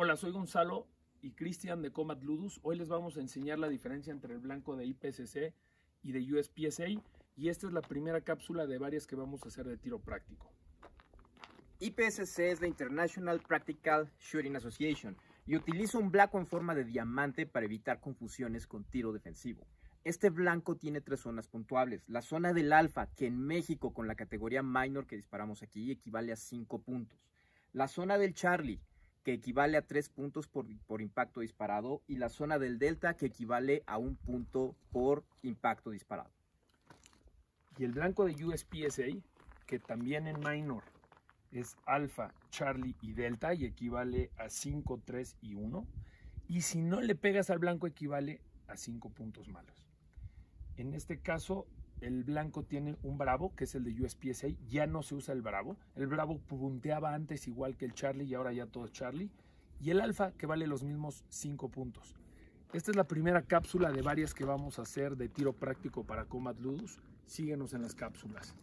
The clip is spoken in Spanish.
Hola, soy Gonzalo y Cristian de Combat Ludus. Hoy les vamos a enseñar la diferencia entre el blanco de IPSC y de USPSA y esta es la primera cápsula de varias que vamos a hacer de tiro práctico. IPSC es la International Practical Shooting Association y utiliza un blanco en forma de diamante para evitar confusiones con tiro defensivo. Este blanco tiene tres zonas puntuables. La zona del alfa, que en México con la categoría minor que disparamos aquí equivale a 5 puntos. La zona del Charlie, que equivale a 3 puntos por, por, impacto disparado, y la zona del delta, que equivale a un punto por impacto disparado. Y el blanco de USPSA, que también en minor es alfa, charlie y delta, y equivale a 5, 3 y 1. Y si no le pegas al blanco, equivale a 5 puntos malos. En este caso, el blanco tiene un Bravo, que es el de USPSA, ya no se usa el Bravo. El Bravo punteaba antes igual que el Charlie y ahora ya todo es Charlie. Y el Alfa, que vale los mismos 5 puntos. Esta es la primera cápsula de varias que vamos a hacer de tiro práctico para Combat Ludus. Síguenos en las cápsulas.